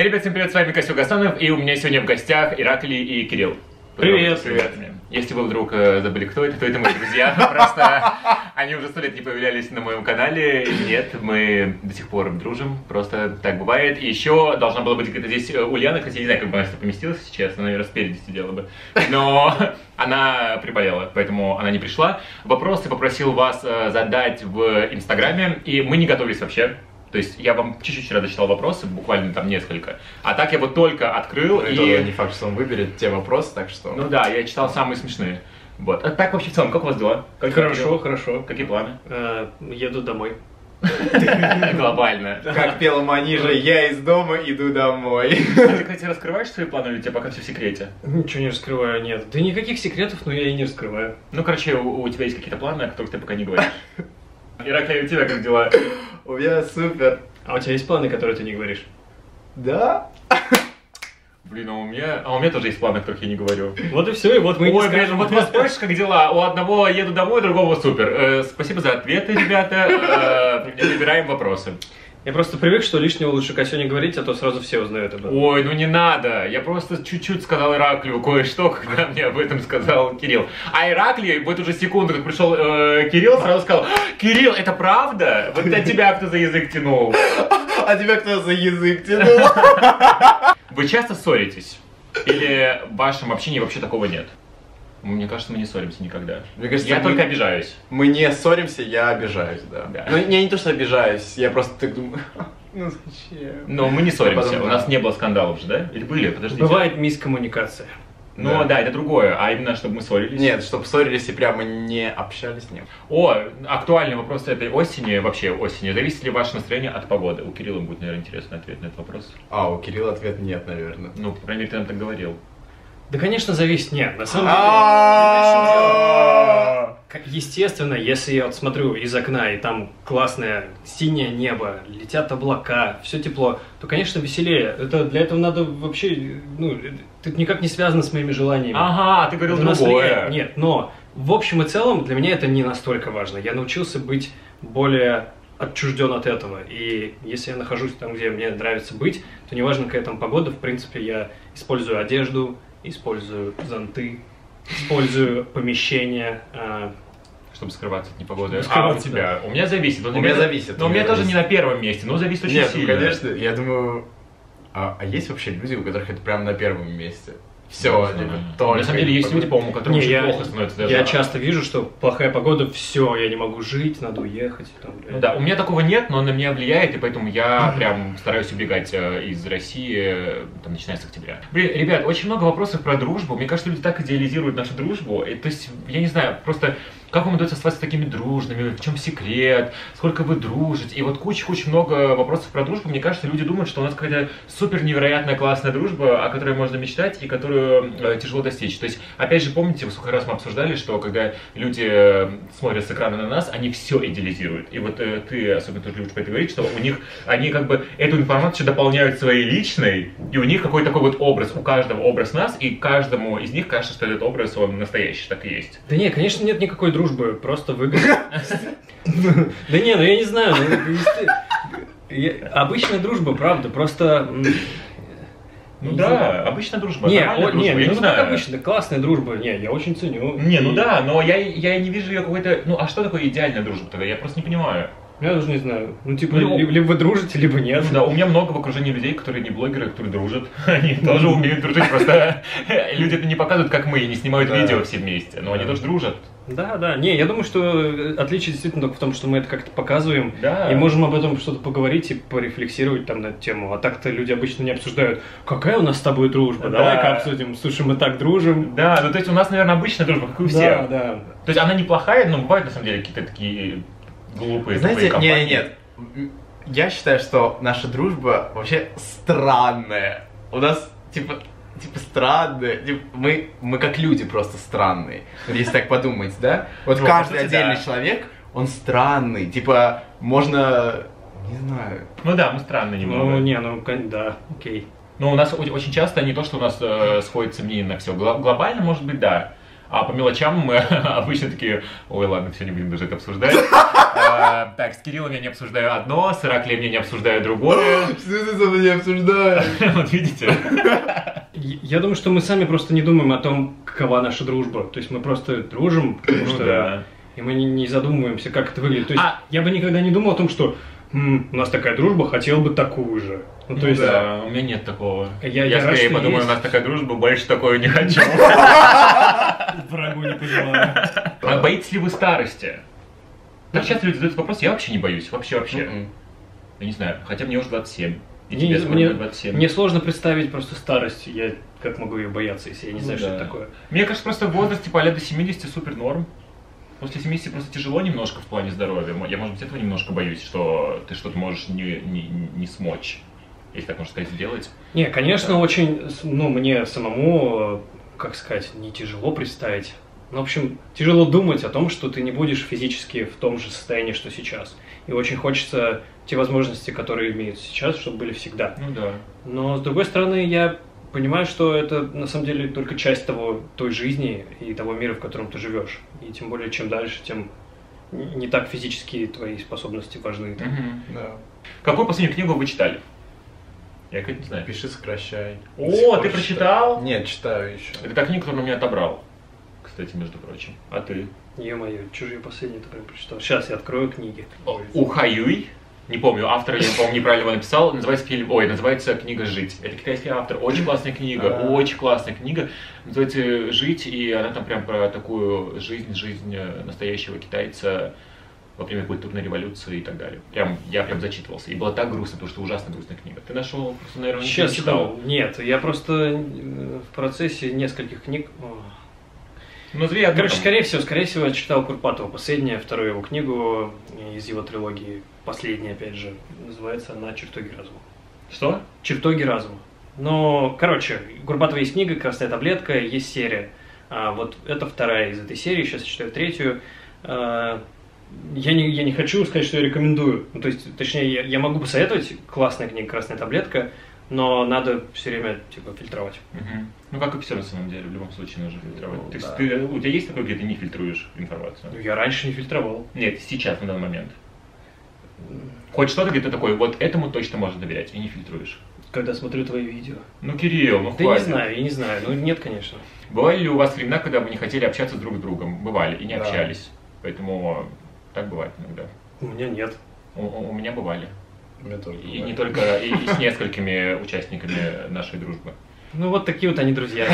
Hey, ребят, всем привет, с вами Косю Гасанов, и у меня сегодня в гостях Ираклий и Кирилл. Привет. Привет. Если вы вдруг э, забыли, кто это, то это мои друзья. Просто они уже сто лет не появлялись на моем канале. Нет, мы до сих пор дружим. Просто так бывает. И еще должна была быть где-то здесь э, Ульяна, кстати, я не знаю, как бы она поместилась сейчас. Она, наверное, спереди сидела бы. Но она приболела, поэтому она не пришла. Вопросы попросил вас э, задать в Инстаграме, и мы не готовились вообще. То есть я вам чуть-чуть вчера зачитал вопросы, буквально там несколько. А так я вот только открыл Ну, и и... не факт, что он выберет те вопросы, так что... Ну да, я читал самые смешные. Вот. А так вообще в целом, как у вас дела? Как Хорошо, дела? хорошо. Какие планы? Э, еду домой. Глобально. Как пела Манижа, я из дома иду домой. А ты, кстати, раскрываешь свои планы или у тебя пока все в секрете? Ничего не раскрываю, нет. Да никаких секретов, но я и не раскрываю. Ну, короче, у, у тебя есть какие-то планы, о которых ты пока не говоришь. Ираклий, у тебя как дела? У меня супер. А у тебя есть планы, которые ты не говоришь? Да? Блин, а у меня, а у меня тоже есть планы, о которых я не говорю. Вот и все, и вот мы Ой, блин, скажем. вот вас спрашиваешь, как дела? У одного еду домой, у другого супер. Э, спасибо за ответы, ребята. Э, выбираем вопросы. Я просто привык, что лишнего лучше Косю не говорить, а то сразу все узнают об этом. Ой, ну не надо. Я просто чуть-чуть сказал Ираклию кое-что, когда мне об этом сказал Кирилл. А Ираклий, в эту же секунду, как пришел э, Кирилл, сразу сказал, Кирилл, это правда? Вот от тебя кто за язык тянул? А тебя кто за язык тянул? Вы часто ссоритесь? Или в вашем общении вообще такого нет? Мне кажется, мы не ссоримся никогда. Мне кажется, я мы- только обижаюсь. Мы не ссоримся, я обижаюсь, да. Да. Ну, я не то, что обижаюсь, я просто так думаю, ну зачем? Но мы не ссоримся. потом, У да. нас не было скандалов же, да? Или были? Подождите. Бывает мискоммуникация. Ну да. Да. это другое. А именно, чтобы мы ссорились. Нет, чтобы ссорились и прямо не общались, нет. О, актуальный вопрос этой осени, вообще осени. Зависит ли ваше настроение от погоды? У Кирилла будет, наверное, интересный ответ на этот вопрос. А, у Кирилла ответ нет, наверное. Ну, по крайней мере, ты нам так говорил. Да, конечно, зависит. Нет, на самом деле... Естественно, если я вот смотрю из окна, и там классное синее небо, летят облака, все тепло, то, конечно, веселее. Это, для этого надо вообще, ну, это никак не связано с моими желаниями. Ага, ты говорил Это другое. настроение. Нет, но в общем и целом для меня это не настолько важно. Я научился быть более отчужден от этого. И если я нахожусь там, где мне нравится быть, то неважно, какая там погода, в принципе, я использую одежду, использую зонты, использую помещение. а, Чтобы скрываться от непогоды. А у тебя? У меня зависит. У меня зависит, Но у меня тоже не на первом месте, но зависит очень Нет, ну, сильно. конечно, я думаю, а, а есть вообще люди, у которых это прям на первом месте? Все, типа, только На самом деле есть люди, по-моему, которым Не, очень я, плохо становится даже. я часто вижу, что плохая погода, все, я не могу жить, надо уехать. Там, Ну да, у меня такого нет, но он на меня влияет, и поэтому я прям стараюсь убегать э, из России, э, там, начиная с октября. Блин, ребят, очень много вопросов про дружбу. Мне кажется, люди так идеализируют нашу дружбу. И, то есть, я не знаю, просто как вам удается оставаться такими дружными, в чем секрет, сколько вы дружите. И вот куча-куча много вопросов про дружбу. Мне кажется, люди думают, что у нас какая-то супер невероятная классная дружба, о которой можно мечтать и которую э, тяжело достичь. То есть, опять же, помните, сколько раз мы обсуждали, что когда люди э, смотрят с экрана на нас, они все идеализируют. И вот э, ты особенно тоже любишь про это говорить, что у них, они как бы эту информацию дополняют своей личной, и у них какой-то такой вот образ, у каждого образ нас, и каждому из них кажется, что этот образ, он настоящий, так и есть. Да не, конечно, нет никакой дружбы, просто выгодно. Да не, ну я не знаю, ну, я- обычная дружба, правда, просто... Ну Не да, знаю. обычная дружба, Не, о- дружба, не, ну не как знаю. обычно, классная дружба, не, я очень ценю. Не, ну да, но я, я не вижу ее какой-то... Ну, а что такое идеальная дружба тогда? Я просто не понимаю. Я даже не знаю, ну типа, Ну, ли- либо вы дружите, либо нет. Да, у меня много в окружении людей, которые не блогеры, которые дружат. Они тоже умеют дружить, просто люди это не показывают, как мы, и не снимают видео все вместе, но они тоже дружат. Да, да, не, я думаю, что э, отличие действительно только в том, что мы это как-то показываем, Да. и можем об этом что-то поговорить и порефлексировать там на эту тему. А так-то люди обычно не обсуждают, какая у нас с тобой дружба, Да. давай-ка обсудим. Слушай, мы так дружим. Да, ну то есть у нас, наверное, обычная дружба, как и у всех. Да, да. То есть она неплохая, но бывают на самом деле какие-то такие глупые Знаете, нет, нет. М, Я считаю, что наша дружба вообще странная. У нас, типа, типа странная. Типа, мы, мы как люди просто странные. Вот если так подумать, да? Вот Ну, каждый сути, отдельный да. человек, он странный. Типа, можно... Не знаю. Ну да, мы странные немного. Ну, не, ну, да, окей. Но у нас очень часто не то, что у нас э, сходится мнение на все. Глобально, может быть, да. А по мелочам мы обычно такие, ой, ладно, все, не будем даже это обсуждать. А, Так, с Кириллом я не обсуждаю одно, с Ираклием я не обсуждаю другое. Что ты со мной не обсуждаешь? Вот видите? Я думаю, что мы сами просто не думаем о том, какова наша дружба. То есть мы просто дружим, потому Ну что... И мы не, задумываемся, как это выглядит. То есть А- я бы никогда не думал о том, что «М, у нас такая дружба, хотел бы такую же. Ну, то Ну есть, да, у меня нет такого. Я- Я, я рад, скорее что подумаю, есть. у нас такая дружба, больше такое не хочу. врагу не пожелаю. А боитесь ли вы старости? Так часто люди задают вопрос, я вообще не боюсь, вообще, вообще. Мгм. Я не знаю, хотя мне уже 27. И Мне- тебе скоро мне- будет 27. Мне сложно представить просто старость. Я как могу ее бояться, если я не Ну знаю, что да. это такое. Мне кажется, просто в возрасте типа лет до 70 супер норм. После 70 просто тяжело немножко в плане здоровья. Я, может быть, этого немножко боюсь, что ты что-то можешь не, не, не смочь, если так можно сказать, сделать. Не, конечно, очень, с- ну, мне самому, э, как сказать, не тяжело представить. Ну, в общем, тяжело думать о том, что ты не будешь физически в том же состоянии, что сейчас. И очень хочется те возможности, которые имеются сейчас, чтобы были всегда. Ну да. Но, с другой стороны, я понимаю, что это на самом деле только часть того, той жизни и того мира, в котором ты живешь. И тем более, чем дальше, тем не так физически твои способности важны. Мгм. Да. Какую последнюю книгу вы читали? Я как не знаю. Пиши, сокращай. О, ты читаю. прочитал? Нет, читаю еще. Это та книга, которую меня отобрал. Кстати, между прочим. А ты? Ё-моё, чужие последние ты прям прочитал. Сейчас я открою книги. Ухаюй. Не помню, автор, я, по-моему, неправильно его написал. Называется фильм, ой, называется книга «Жить». Это китайский автор. Очень классная книга, А. очень классная книга. Называется «Жить», и она там прям про такую жизнь, жизнь э, настоящего китайца во время культурной революции и так далее. Прям, я прям зачитывался. И было так грустно, потому что ужасно грустная книга. Ты нашел, просто, наверное, не Сейчас читал. читал. Нет, я просто э, в процессе нескольких книг... Ну, назови одну Короче, скорее всего, скорее всего, я читал Курпатова последнюю, вторую его книгу из его трилогии. Последняя, опять же, называется она «Чертоги разума». Что? «Чертоги разума». Но, короче, Курпатова есть книга «Красная таблетка», есть серия. А вот это вторая из этой серии, сейчас я читаю третью. А, я не, я не хочу сказать, что я рекомендую. Ну, то есть, точнее, я, я могу посоветовать классная книга «Красная таблетка», но надо все время, типа, фильтровать. Мгм. Ну, как и все на самом деле, в любом случае нужно фильтровать. Ну, То есть да. ты- у тебя есть такое, где ты не фильтруешь информацию? Ну, я раньше не фильтровал. Нет, сейчас, на данный момент. Хоть что-то, где ты такой, вот этому точно можно доверять, и не фильтруешь. Когда смотрю твои видео. Ну, Кирилл, ну Да хватит. не знаю, я не знаю. Ну, нет, конечно. Бывали ли у вас времена, когда вы не хотели общаться друг с другом? Бывали и не Да. общались. Поэтому так бывает иногда. У меня нет. У- у меня бывали. И не только, и, и с несколькими участниками нашей дружбы. Ну, вот такие вот они друзья.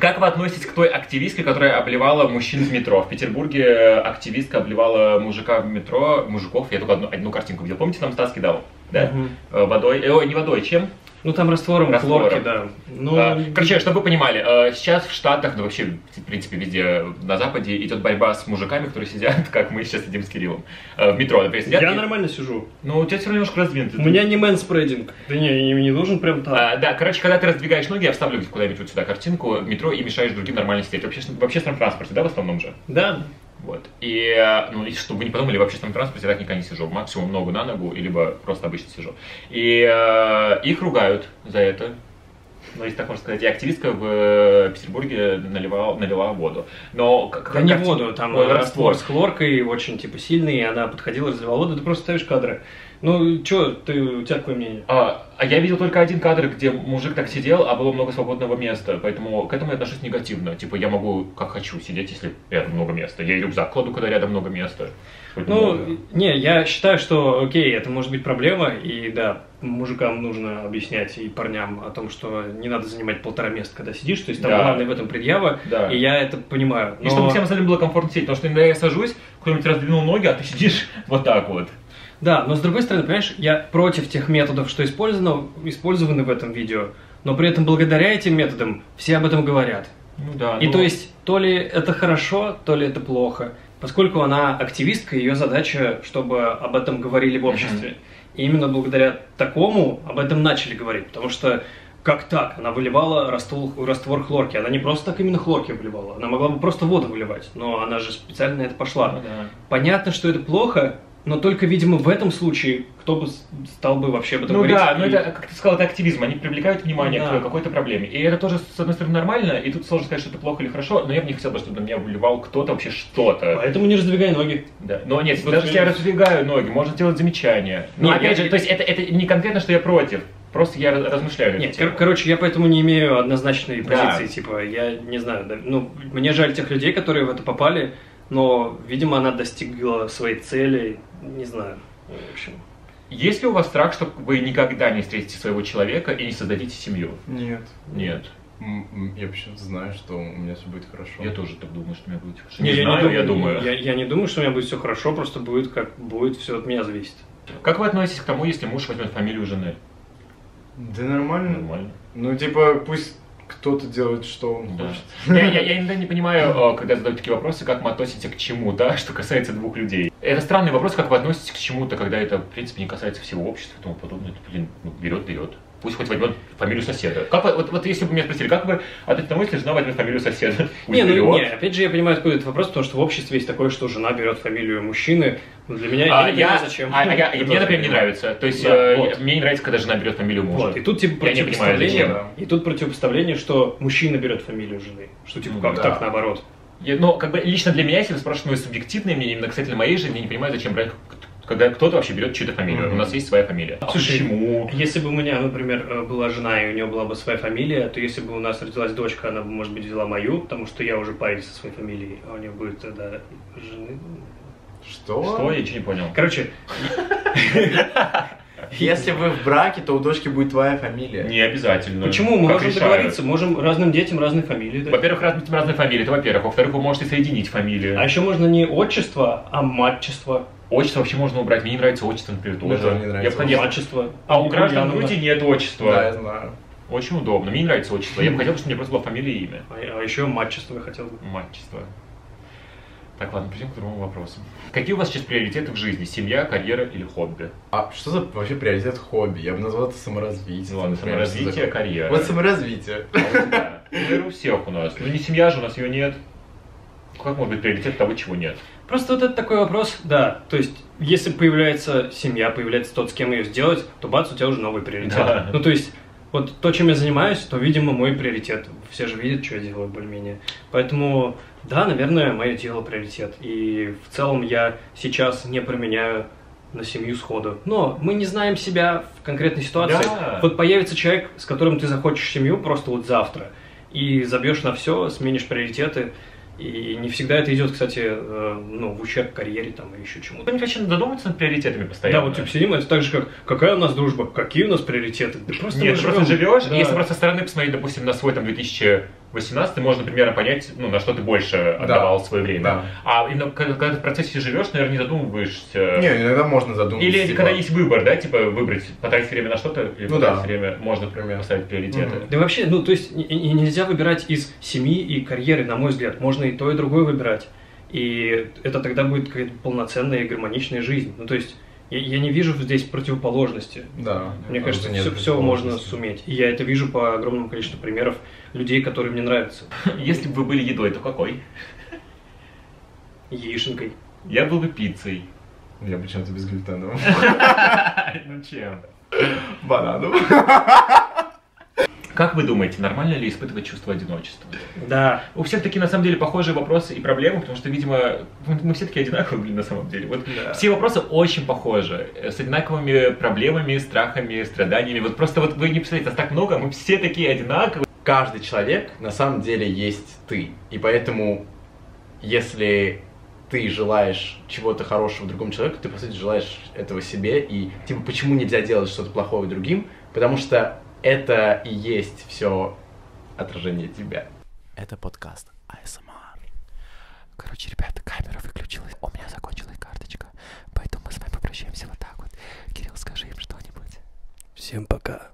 Как вы относитесь к той активистке, которая обливала мужчин в метро? В Петербурге активистка обливала мужика в метро, мужиков, я только одну, одну картинку видел. Помните, нам Стас кидал? Да? Э, Водой, э, ой, не водой, чем? Ну, там раствором, Раствором. хлорки, да. Ну, А, Короче, чтобы вы понимали, э, сейчас в Штатах, да вообще, в принципе, везде на Западе идет борьба с мужиками, которые сидят, как мы сейчас сидим с Кириллом, э, в метро, например, сидят. я и- нормально сижу. Ну, у тебя все равно немножко раздвинутый. У меня не мэнспрейдинг. Да не, я не должен прям так. А, да, короче, когда ты раздвигаешь ноги, я вставлю куда-нибудь вот сюда картинку в метро и мешаешь другим нормально сидеть. В общественном, в общественном транспорте, да, в основном же? Да. Вот. И, ну, и чтобы вы не подумали, в общественном транспорте я так никогда не сижу. Максимум ногу на ногу, либо просто обычно сижу. И э, их ругают за это. Ну, если так можно сказать, и активистка в э, Петербурге наливала, налила воду. Но как, Да не как- воду, там Ой, раствор с хлоркой очень, типа, сильный, и она подходила, разливала воду, ты просто ставишь кадры. Ну, чё, ты, у тебя какое мнение? А, а я видел только один кадр, где мужик так сидел, а было много свободного места, поэтому к этому я отношусь негативно. Типа, я могу как хочу сидеть, если рядом много места. Я и рюкзак кладу, когда рядом много места. Ну, не, я считаю, что, окей, это может быть проблема, и да, мужикам нужно объяснять и парням о том, что не надо занимать полтора места, когда сидишь, то есть там Да. главное в этом предъява, Да. и я это понимаю. И чтобы всем остальным было комфортно сидеть, потому что иногда я сажусь, кто-нибудь раздвинул ноги, а ты сидишь вот так вот. Да, но с другой стороны, понимаешь, я против тех методов, что использовано, использованы в этом видео, но при этом благодаря этим методам все об этом говорят. Ну да. И ну, то есть, то ли это хорошо, то ли это плохо. Поскольку она активистка, ее задача, чтобы об этом говорили в обществе. И именно благодаря такому об этом начали говорить. Потому что как так? Она выливала раствор, раствор хлорки. Она не просто так именно хлорки выливала. Она могла бы просто воду выливать. Но она же специально на это пошла. ну да. Понятно, что это плохо, Но только, видимо, в этом случае кто бы стал бы вообще об этом Ну говорить? да, но И- это, как ты сказал, это активизм, они привлекают внимание Да. к какой-то проблеме. И это тоже, с одной стороны, нормально, и тут сложно сказать, что это плохо или хорошо, но я бы не хотел, бы, чтобы на меня вливал кто-то вообще что-то. Поэтому не раздвигай ноги. Да. Но нет, Вот даже если я раздвигаю ноги, можно делать замечания. Но Нет, опять я- же, то есть это, это не конкретно, что я против, просто я раз- размышляю. Нет, кор- короче, я поэтому не имею однозначной Да. позиции. Типа, я не знаю, да, ну, мне жаль тех людей, которые в это попали, но, видимо, она достигла своей цели, не знаю. В общем, Есть ли у вас страх, что вы никогда не встретите своего человека и не создадите семью? Нет. Нет. Я почему-то знаю, что у меня все будет хорошо. Я тоже так думаю, что у меня будет хорошо. Не, Не, я знаю, я думаю. Я, я не думаю, что у меня будет все хорошо, просто будет как будет, все от меня зависит. Как вы относитесь к тому, если муж возьмет фамилию жены? Да нормально. Нормально. Ну, типа, пусть кто-то делает, что он Да. хочет. Я, я- я иногда не понимаю, э, когда задают такие вопросы, как мы относимся к чему-то, что касается двух людей. Это странный вопрос, как вы относитесь к чему-то, когда это, в принципе, не касается всего общества и тому подобное. Это, блин, ну, берет, дает. Пусть хоть возьмет фамилию соседа. Как вот, вот если бы меня спросили, как вы относитесь к тому, если жена возьмет фамилию соседа? Не, ну не, опять же, я понимаю, откуда этот вопрос, потому что в обществе есть такое, что жена берет фамилию мужчины. Но для меня А, я не понимаю, зачем. а, а я- мне, например, не нравится. То есть, Да, э, вот. мне не нравится, когда жена берет фамилию мужа. Вот, и тут типа понимаю, противопоставление, и тут противопоставление, что мужчина берет фамилию жены. Что типа как да. так наоборот. Но как бы лично для меня, если вы спрашиваете мое субъективное мнение, именно касательно моей жизни, я не понимаю, зачем брать, когда кто-то вообще берет чью-то фамилию. Мгм. У нас есть своя фамилия. А Слушай, почему? Если бы у меня, например, э, была жена, и у нее была бы своя фамилия, то если бы у нас родилась дочка, она бы, может быть, взяла мою, потому что я уже парень со своей фамилией, а у нее будет тогда жены. Что? Что? Я ничего не понял. Короче, Если вы в браке, то у дочки будет твоя фамилия. Не обязательно. почему? Мы Как можем решают? договориться, можем разным детям разные фамилии дать. Во-первых, раз- разные фамилии, это во-первых. Во-вторых, вы можете соединить фамилии. А еще можно не отчество, а матчество. Отчество вообще можно убрать. Мне не нравится отчество, например, Мне тоже. тоже не нравится Я бы хотел- Матчество. А у граждан. Грузии нет отчества. Да, я знаю. Очень удобно. Мне не нравится отчество. Я бы хотел, чтобы у меня просто была фамилия и имя. А, а еще матчество я хотел бы. Матчество. Так, ладно, перейдем к другому вопросу. Какие у вас сейчас приоритеты в жизни? Семья, карьера или хобби? А что за вообще приоритет хобби? Я бы назвал это саморазвитие. Ну ладно, Например, саморазвитие, за- карьера. Вот саморазвитие. А? Наверное, у всех у нас. Ну не семья же, у нас ее нет. Как может быть приоритет того, чего нет? Просто вот это такой вопрос, да. То есть, если появляется семья, появляется тот, с кем ее сделать, то бац, у тебя уже новый приоритет. Да. Ну, то есть, вот то, чем я занимаюсь, то, видимо, мой приоритет. Все же видят, что я делаю более-менее. Поэтому, да, наверное, мое дело приоритет. И в целом я сейчас не променяю на семью сходу. Но мы не знаем себя в конкретной ситуации. Да. Вот появится человек, с которым ты захочешь семью просто вот завтра, и забьешь на все, сменишь приоритеты. И не всегда это идет, кстати, э, ну, в ущерб карьере там или еще чему-то. Кто-нибудь вообще задумывается над приоритетами постоянно? Да, вот типа сидим, это так же, как какая у нас дружба, какие у нас приоритеты. Да просто Нет, ты просто живешь, Да. и если просто со стороны посмотреть, допустим, на свой там 2018, можно примерно понять, ну, на что ты больше отдавал свое время. Да. А именно когда, когда ты в процессе живешь, наверное, не задумываешься. Не, иногда можно задуматься. Или типа, когда есть выбор, да, типа выбрать, потратить время на что-то, или Ну потратить да. время, можно, например, поставить приоритеты. Мгм. Да вообще, ну, то есть нельзя выбирать из семьи и карьеры, на мой взгляд. Можно и то, и другое выбирать. И это тогда будет какая-то полноценная и гармоничная жизнь. Ну, то есть я, я не вижу здесь противоположности. Да. Мне потому кажется, все, все можно суметь. И я это вижу по огромному количеству примеров людей, которые мне нравятся. Если бы вы были едой, то какой? Яишенкой. Я был бы пиццей. Я почему-то безглютеновым. Ну чем? Бананом. Как вы думаете, нормально ли испытывать чувство одиночества? Да. У всех такие, на самом деле, похожие вопросы и проблемы, потому что, видимо, мы все такие одинаковые, блин, на самом деле. Вот Да. все вопросы очень похожи, э, с одинаковыми проблемами, страхами, страданиями. Вот просто вот вы не представляете, нас так много, мы все такие одинаковые. Каждый человек на самом деле есть ты. И поэтому, если ты желаешь чего-то хорошего другому человеку, ты, по сути, желаешь этого себе. И, типа, почему нельзя делать что-то плохое другим? Потому что это и есть все отражение тебя. Это подкаст ASMR. Короче, ребята, камера выключилась. У меня закончилась карточка. Поэтому мы с вами попрощаемся вот так вот. Кирилл, скажи им что-нибудь. Всем пока. Пока.